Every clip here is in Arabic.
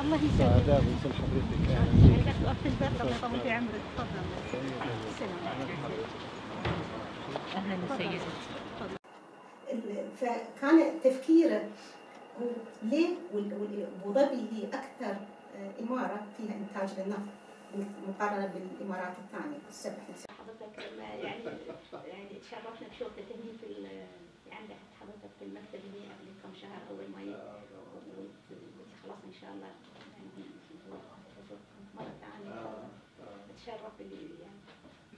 الله يسلمك. حضرتك وقت البركه الله يطول في عمرك تفضل السلام أهلا سيدتي فكان تفكيره هو ليه وال- وال- ابو ظبي هي أكثر آه، إمارة فيها إنتاج للنفط مقارنة بالإمارات الثانية. السبع حضرتك يعني يعني تشرفنا بشوفك هني في ال- عند حضرتك في المكتب هني قبل كم شهر أول ما قلت خلاص إن شاء الله يعني مرة ثانية. أتشرف اللي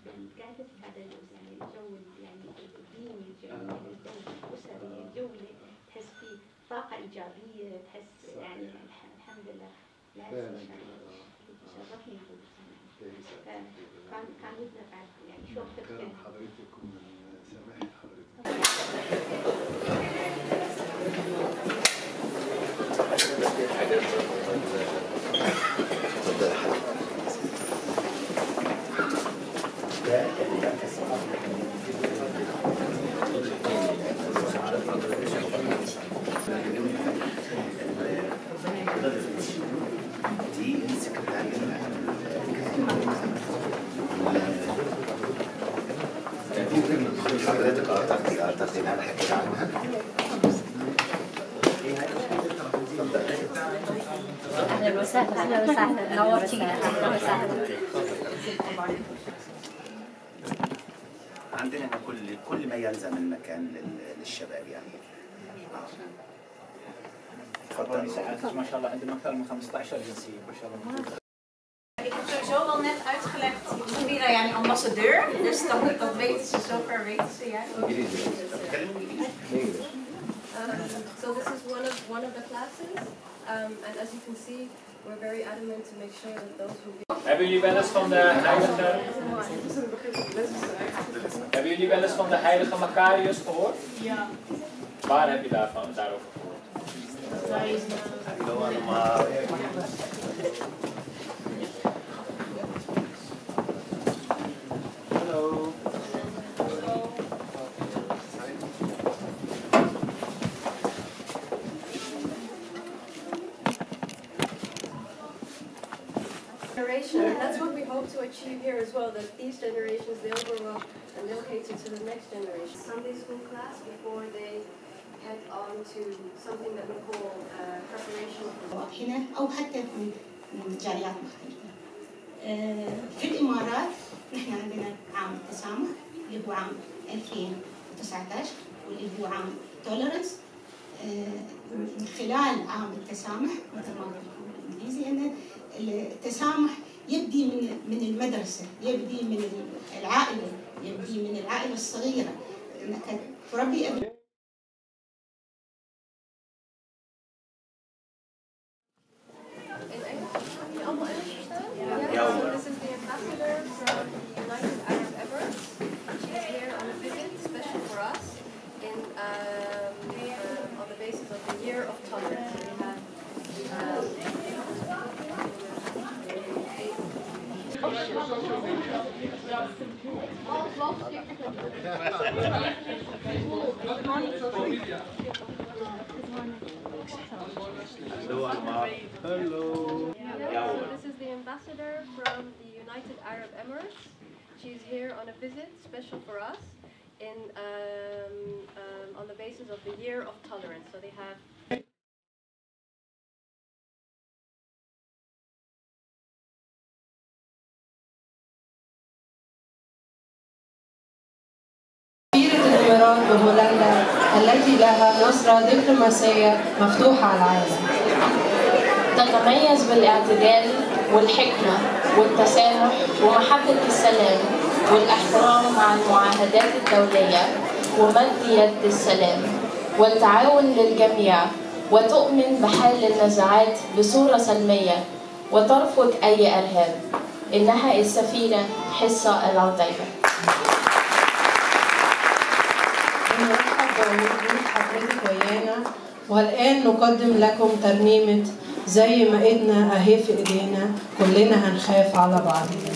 يعني. قاعدة في هذا الجو يعني الجو يعني الديني الجو الجو الاسري الجو اللي تحس فيه طاقة إيجابية تحس يعني الح- الحمد لله. لا شرفني كان كان كان ودنا بعد. يعني شوفتك حضرتك. وسهلا عندنا كل كل ما يلزم المكان للشباب يعني تفضل. ما شاء الله عندنا أكثر من 15 جنسيه ما شاء الله. So this is one of one of the classes. Um, and as you can see, we're very adamant to make sure that those who Hebben jullie wel eens van de heilige... Hebben jullie wel eens van de heilige Macarius gehoord? Ja. Waar heb je daarvan, daarover gehoord? Ja. generation, and that's what we hope to achieve here as well. That these generations they'll grow up and they'll cater to the next generation. Sunday school class before they head on to something that we call uh, preparation for. هنا او حتى من من جاليات مختلفه. آه، في الامارات نحن عندنا عام التسامح اللي هو عام 2019 واللي هو عام تولرنس من خلال عام التسامح مثل ما قلت بالانجليزي ان التسامح يبدي من من المدرسة، يبدي من العائلة، يبدي من العائلة الصغيرة. إنك تربي ابنك Hello. Yeah, so this is the ambassador from the United Arab Emirates. She's here on a visit special for us in um, um, on the basis of the year of tolerance. So they have وهولندا التي لها نظرة دبلوماسية مفتوحة على العالم. تتميز بالإعتدال والحكمة والتسامح ومحبة السلام والإحترام مع المعاهدات الدولية ومد يد السلام والتعاون للجميع وتؤمن بحل النزاعات بصورة سلمية وترفض أي إرهاب. إنها السفيرة حصة العطيبة بوجود حضرتك ويانا والآن نقدم لكم ترنيمة زي ما ايدنا أهي في إيدينا كلنا هنخاف على بعضنا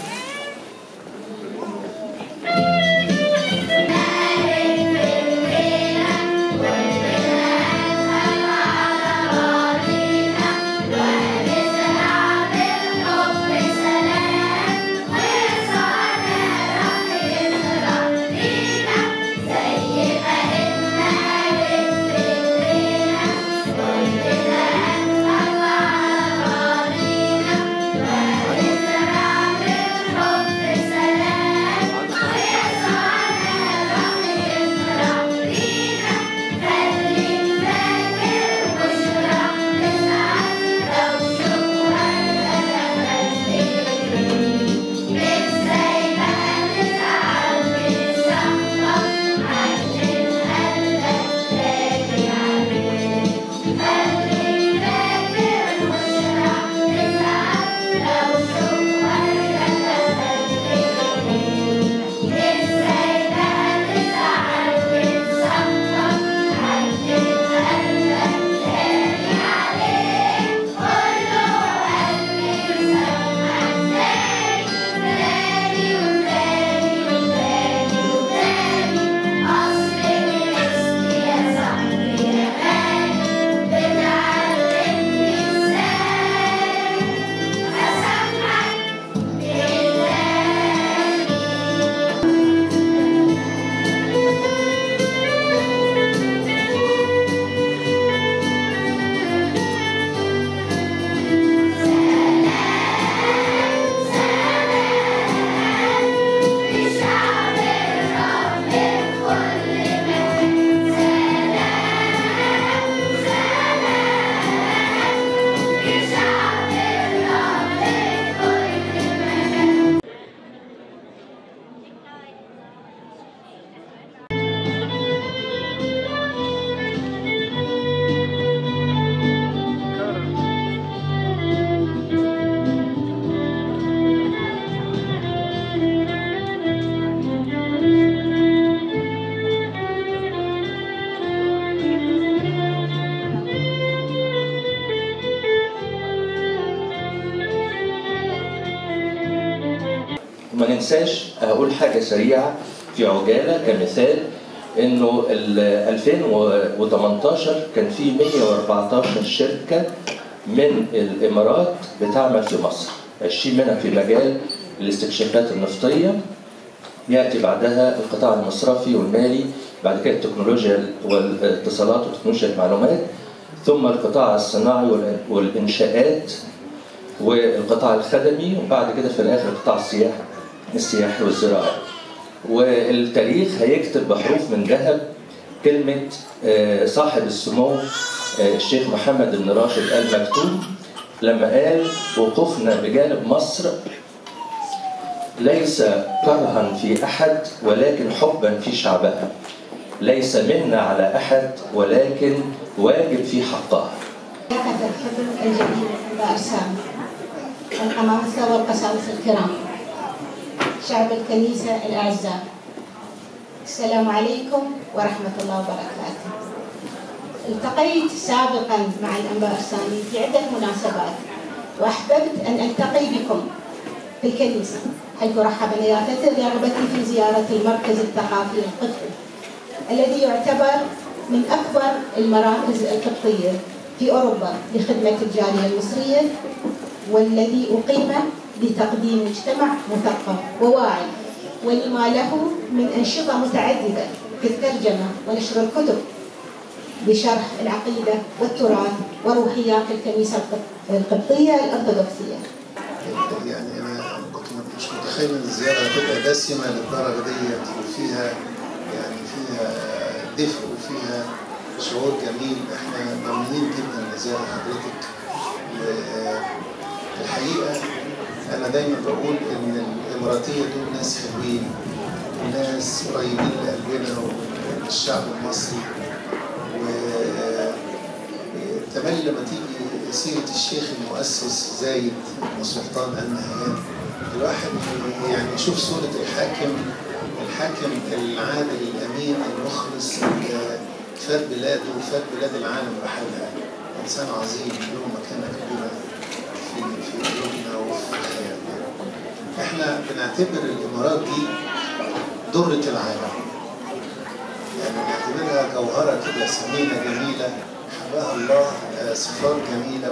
ننساش أقول حاجة سريعة في عجالة كمثال إنه ال 2018 كان في 114 شركة من الإمارات بتعمل في مصر. 20 منها في مجال الاستكشافات النفطية. يأتي بعدها القطاع المصرفي والمالي بعد كده التكنولوجيا والاتصالات وتكنولوجيا المعلومات ثم القطاع الصناعي والإنشاءات والقطاع الخدمي وبعد كده في الآخر القطاع السياحي. السياحي والزراعي والتاريخ هيكتب بحروف من ذهب كلمة آه، صاحب السمو آه، الشيخ محمد بن راشد آل مكتوم لما قال وقوفنا بجانب مصر ليس كرها في أحد ولكن حبا في شعبها. ليس منا على أحد ولكن واجب في حقها. ضيافة الحضور الجميل وأرسام القمامسة والقساوسة الكرام. شعب الكنيسة الأعزاء. السلام عليكم ورحمة الله وبركاته. التقيت سابقا مع الأنباء أرساني في عدة مناسبات وأحببت أن ألتقي بكم في الكنيسة حيث رحب نيافتي برغبتي في زيارة المركز الثقافي القبطي الذي يعتبر من أكبر المراكز القبطية في أوروبا لخدمة الجالية المصرية والذي أقيم لتقديم مجتمع مثقف وواعي ولما له من أنشطة متعددة في الترجمة ونشر الكتب بشرح العقيدة والتراث وروحيات الكنيسة القب- القبطية الأرثوذكسية. يعني أنا كنت مش متخيل إن الزيارة هتبقى دسمة للدرجة ديت وفيها يعني فيها دفء وفيها شعور جميل. إحنا ممنونين جدا لزيارة حضرتك والحقيقة أنا دايما بقول إن الإماراتية دول ناس حلوين وناس قريبين لقلبنا وللشعب المصري. و تملي لما تيجي سيرة الشيخ المؤسس زايد وسلطان آل نهيان الواحد يعني يشوف صورة الحاكم الحاكم العادل الأمين المخلص اللي فاد بلاده وفاد بلاد العالم بحالها. إنسان عظيم له مكانة كبيرة في في قلوبنا وفي حياتنا. إحنا بنعتبر الإمارات دي درة العالم. يعني نعتبرها جوهرة كده ثمينة جميلة حباها الله آه، صفات جميلة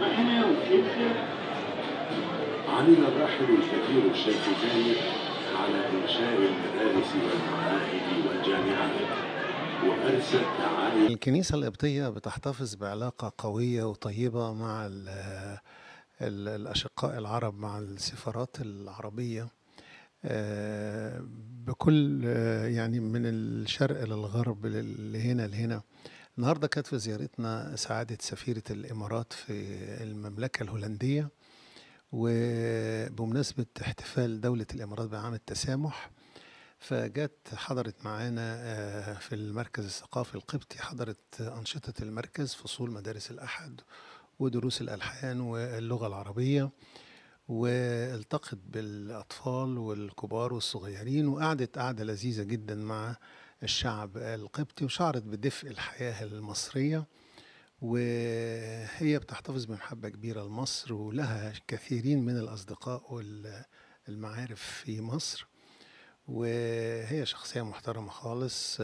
وحب عمل الراحل الكبير الشيخ زايد على إنشاء المدارس والمعاهد والجامعات وأرسل تعالي الكنيسة القبطية بتحتفظ بعلاقة قوية وطيبة مع ال ال الأشقاء العرب مع السفارات العربية. بكل آه، يعني من الشرق للغرب لهنا لهنا. النهارده كانت في زيارتنا سعادة سفيرة الإمارات في المملكة الهولندية وبمناسبة احتفال دولة الإمارات بعام التسامح فجت حضرت معانا آه، في المركز الثقافي القبطي حضرت أنشطة المركز فصول مدارس الأحد ودروس الألحان واللغة العربية. والتقت بالأطفال والكبار والصغيرين وقعدت قعدة لذيذة جدا مع الشعب القبطي وشعرت بدفء الحياة المصرية. وهي بتحتفظ بمحبة كبيرة لمصر ولها كثيرين من الأصدقاء والمعارف في مصر. وهي شخصية محترمة خالص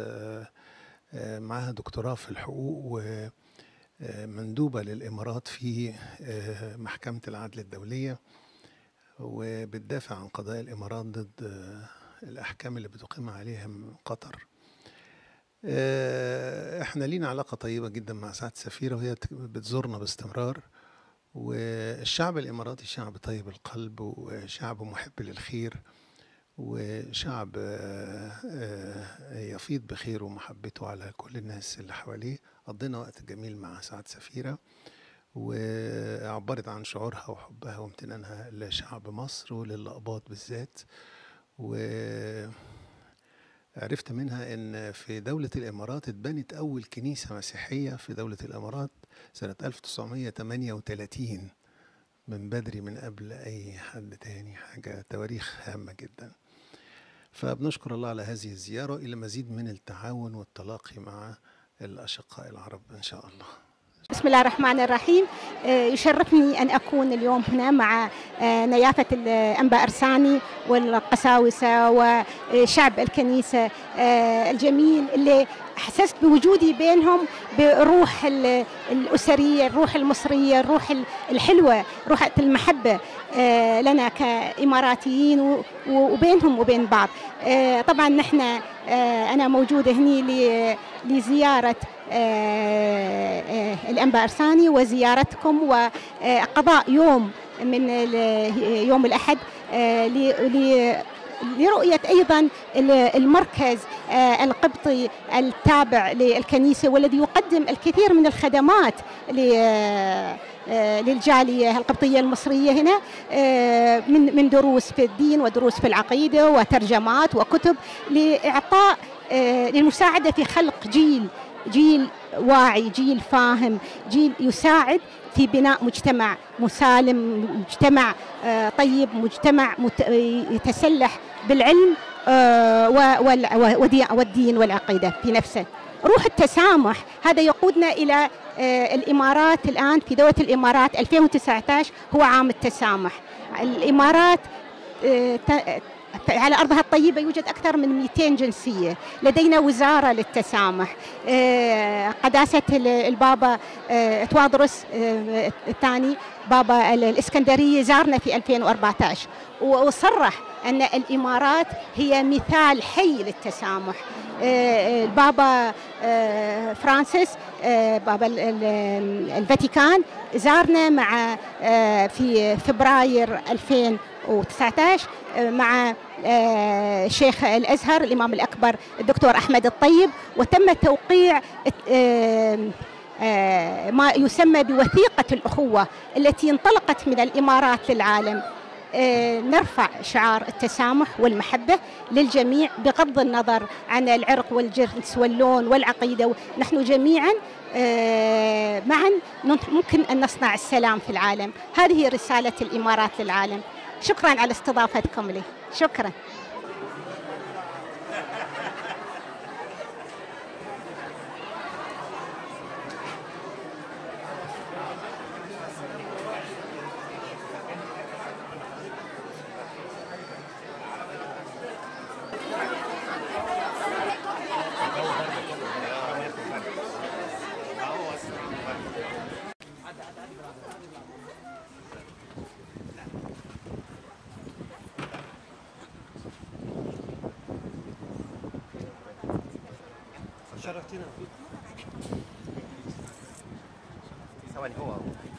معاها دكتوراه في الحقوق ومندوبة للإمارات في محكمة العدل الدولية. وبتدافع عن قضايا الإمارات ضد آه، الأحكام اللي بتقيم عليها من قطر. آه، إحنا لينا علاقة طيبة جدا مع سعادة السفيرة وهي بت- بتزورنا باستمرار. والشعب الإماراتي شعب طيب القلب وشعب محب للخير وشعب آه، يفيض بخيره ومحبته على كل الناس اللي حواليه. قضينا وقت جميل مع سعد سفيرة. وعبرت عن شعورها وحبها وامتنانها لشعب مصر وللأقباط بالذات وعرفت منها إن في دولة الإمارات اتبنت أول كنيسة مسيحية في دولة الإمارات سنة 1938 من بدري من قبل أي حد تاني حاجة تواريخ هامة جدا. فبنشكر الله على هذه الزيارة إلى مزيد من التعاون والتلاقي مع الأشقاء العرب إن شاء الله. بسم الله الرحمن الرحيم. آه، يشرفني أن أكون اليوم هنا مع آه، نيافة الأنبا أرساني والقساوسة وشعب الكنيسة آه، الجميل اللي حسست بوجودي بينهم بروح ال- الأسرية الروح المصرية الروح ال- الحلوة روح المحبة لنا كإماراتيين وبينهم وبين بعض. طبعا نحن أنا موجودة هني لزيارة الأنبا أرساني وزيارتكم وقضاء يوم من يوم الأحد آه، لرؤية أيضا ال- المركز آه، القبطي التابع للكنيسة والذي يقدم الكثير من الخدمات آه، للجالية القبطية المصرية هنا آه، من من دروس في الدين ودروس في العقيدة وترجمات وكتب لإعطاء آه، للمساعدة في خلق جيل جيل واعي جيل فاهم جيل يساعد في بناء مجتمع مسالم مجتمع آه، طيب مجتمع يتسلح بالعلم آه، والدين والعقيدة في نفسه. روح التسامح هذا يقودنا إلى آه، الإمارات الآن في دولة الإمارات. 2019 هو عام التسامح. الإمارات على أرضها الطيبة يوجد أكثر من 200 جنسية. لدينا وزارة للتسامح. آه، قداسة ال- البابا آه، توادرس آه، الثاني بابا ال- الإسكندرية زارنا في 2014 وصرح أن الإمارات هي مثال حي للتسامح. البابا فرانسيس بابا ال- ال- الفاتيكان زارنا مع في فبراير 2019 آه، مع شيخ الأزهر الإمام الأكبر الدكتور أحمد الطيب. وتم توقيع آه، آه، ما يسمى بوثيقة الأخوة التي انطلقت من الإمارات للعالم. آه، نرفع شعار التسامح والمحبة للجميع بغض النظر عن العرق والجنس واللون والعقيدة. نحن جميعا آه، معا ممكن أن نصنع السلام في العالم. هذه رسالة الإمارات للعالم. شكرا على استضافتكم لي. شكرا. شرفتنا ثواني هو هو